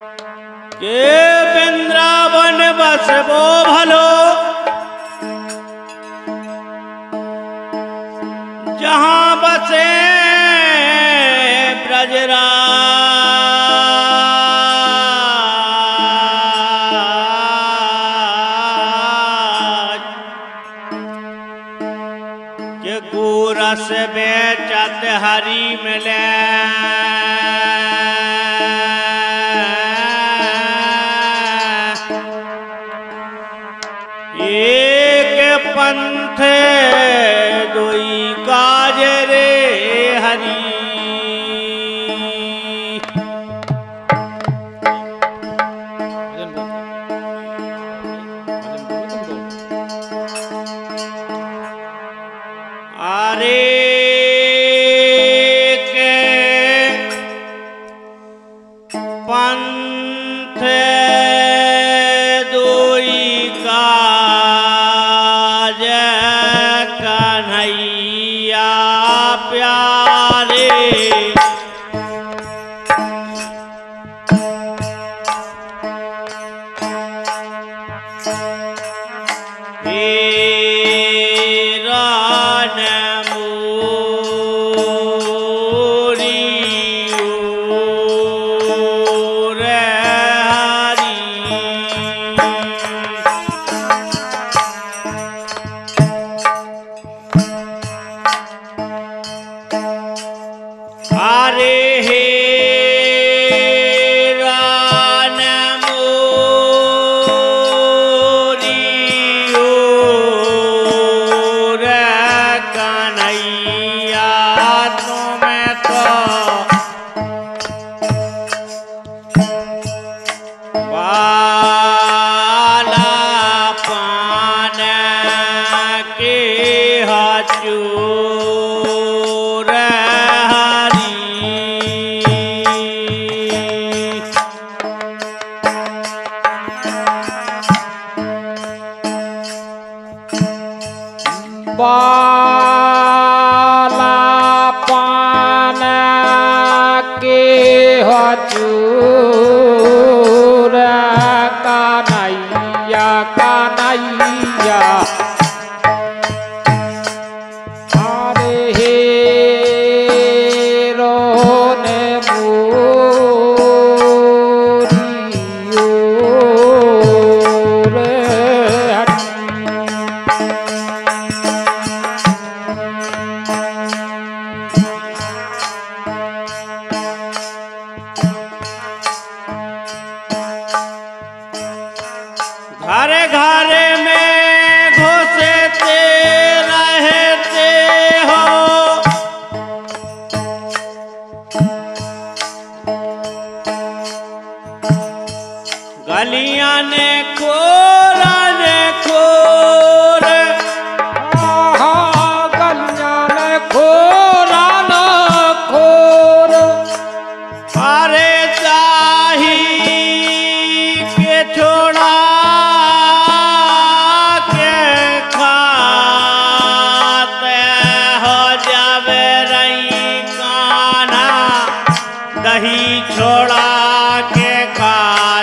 के वृंदावन बसबो भलो। जहाँ बसे balapan aki hoju हरे घर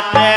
te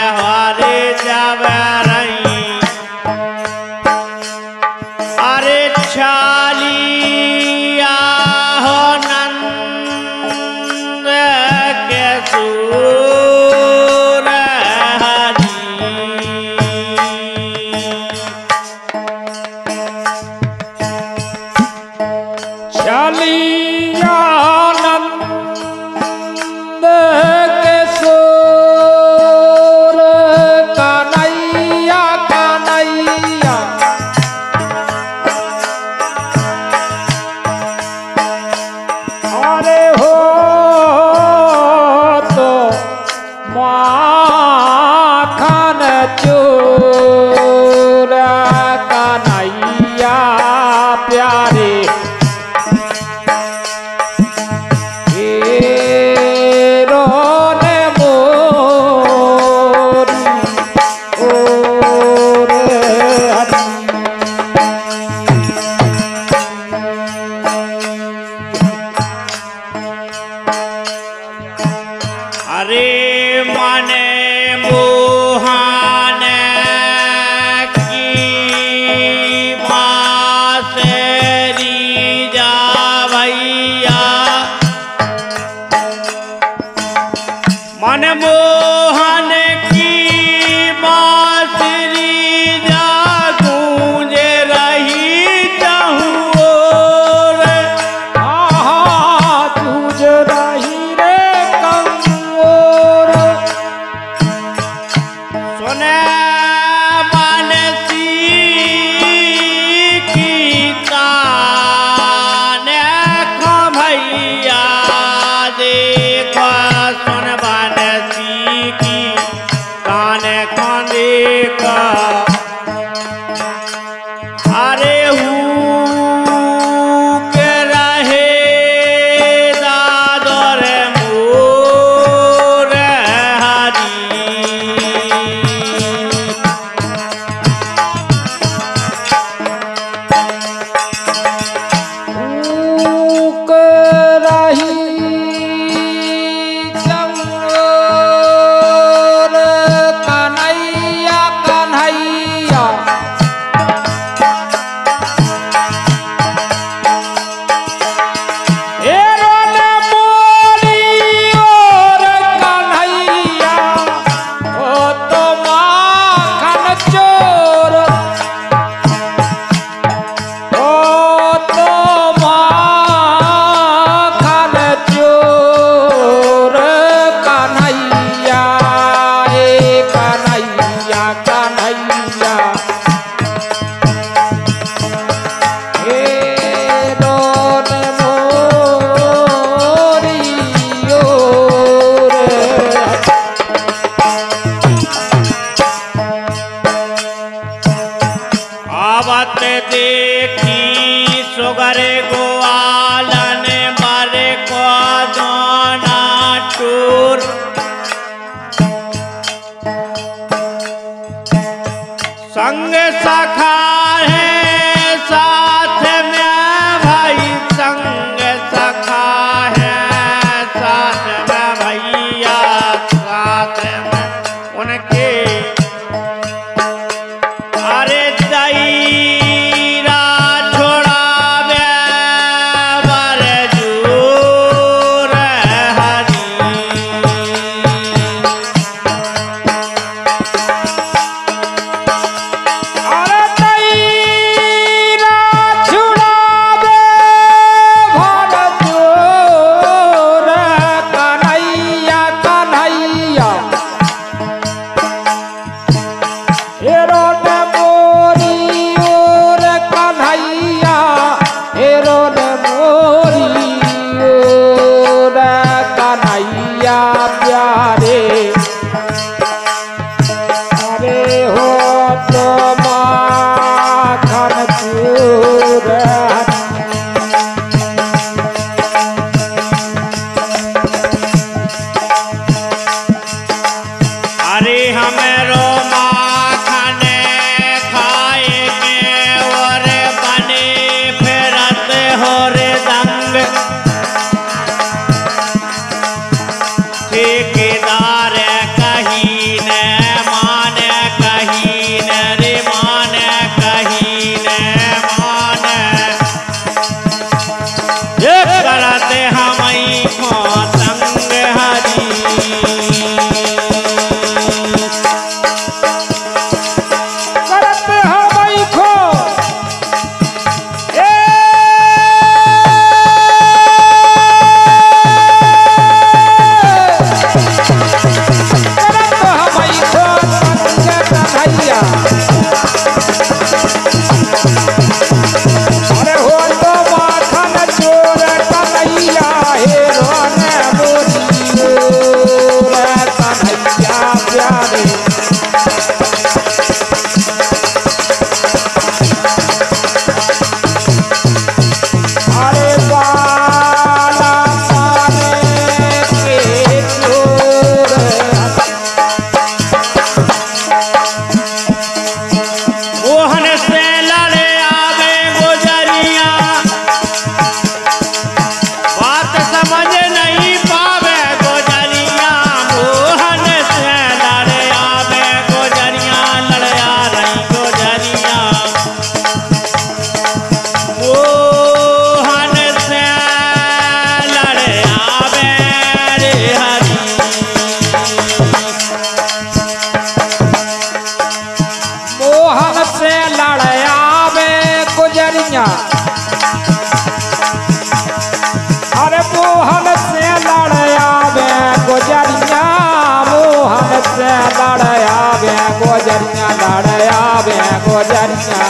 गोजरिया लड़या बे गोजरिया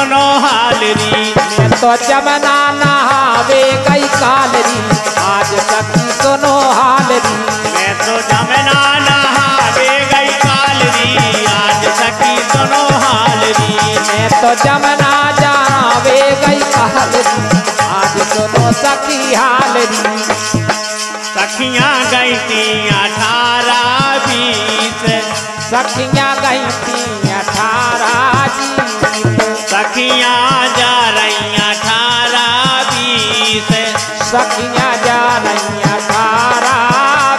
सखी सुनो हाल री। तो जमना नहावे गई काल री। आज सखी सुनो हाल री। मैं तो जमना नहावे गई काल री। आज सखी सुनो हाल री। मैं तो जमना जावे गई काल री। आज सुनो सखी हाल री। सखियाँ गई थी अठारह बीस। सखियाँ सखियाँ जा रही अठारह बीस। सखियाँ जा रही अठारह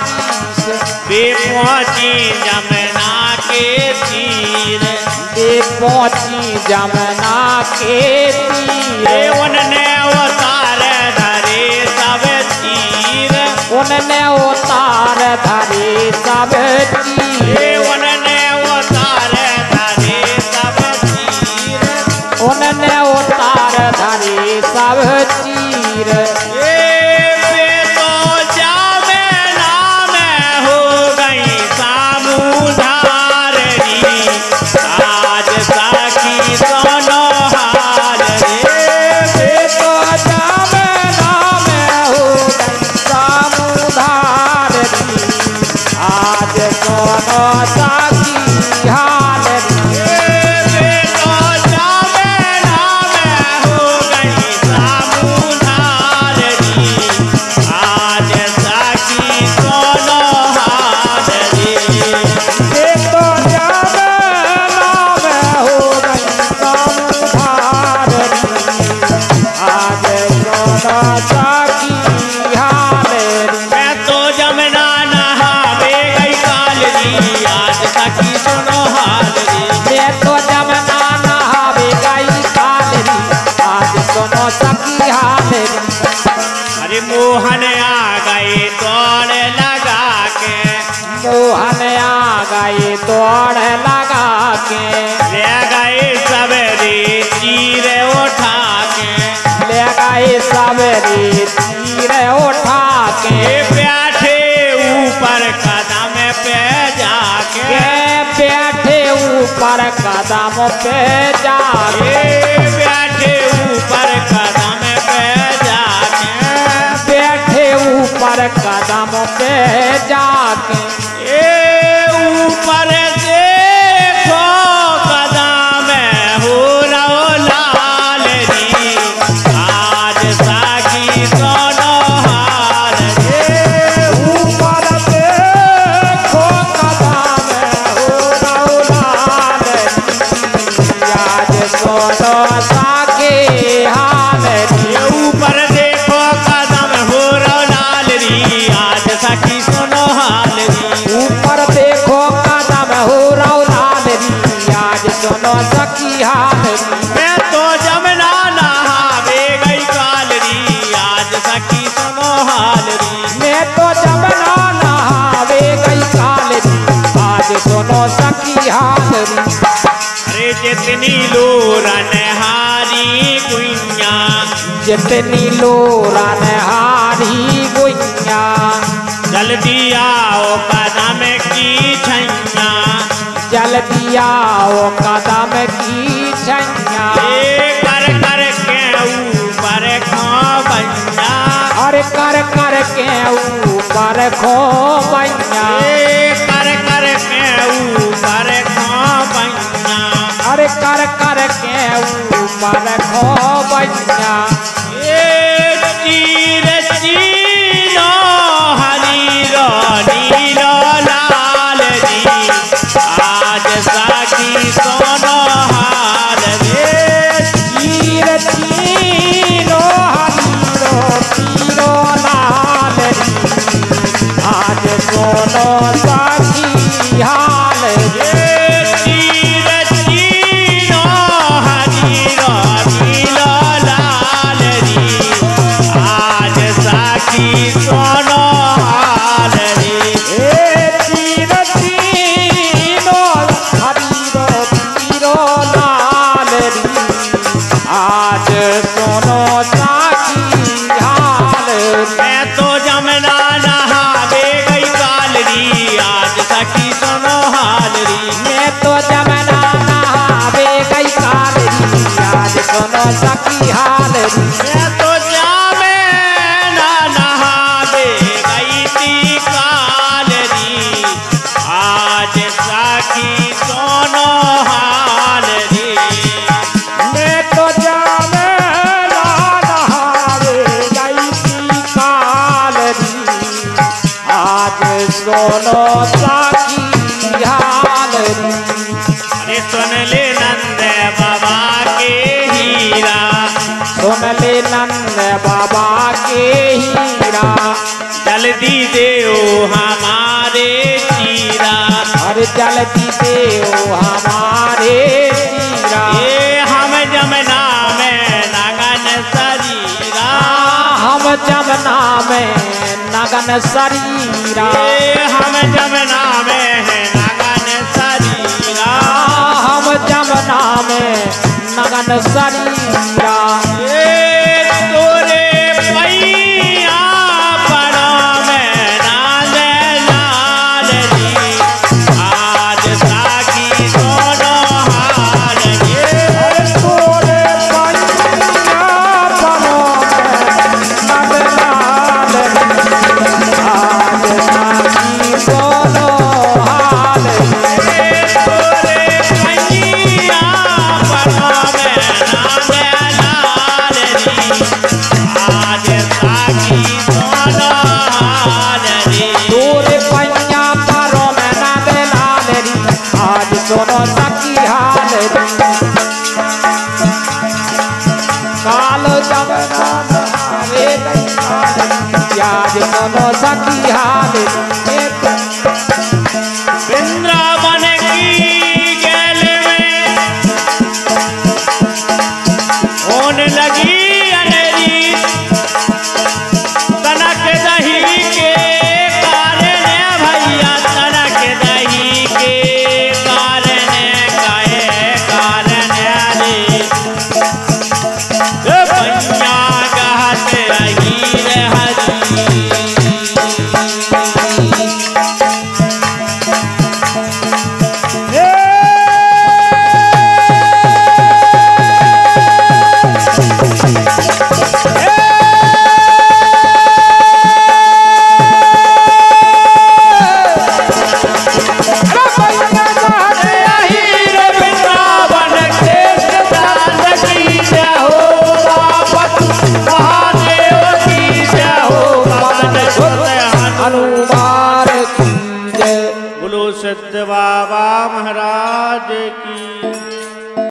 बीस। वे पहुँची जमुना के तीर। दे पहुँची जमुना के तीर। उनने उतार धरे सब तीर उनने उतार धरे सब तीर मोहन आ गए दौड़ लगा के। मोहन आ गए दौड़ लगा के। ले गए सवेरे चीर उठा के। ले गए सवेरे तीर उठा के। बैठे ऊपर कदम पे जाके। बैठे ऊपर कदम पे जाके। जितनी लोरन हारी गुइया। जितनी लोरा हारी गुइया। जल्दी आओ कदम की छैया। जल्दी आओ कदम की छैया। कर कर के ऊपर खो बन्या। और कर कर के ऊपर खो बैया कर के ऊपर खो बैया सखी हाल री। चलती देव हमारे चीरा। हर चलती देव हमारे चीरा। ये हम जमना में नगन शरीरा। हम जमना में नगन शरीरा। ये हम जमना में नगन शरीरा। हम जमना में नगन शरीरा।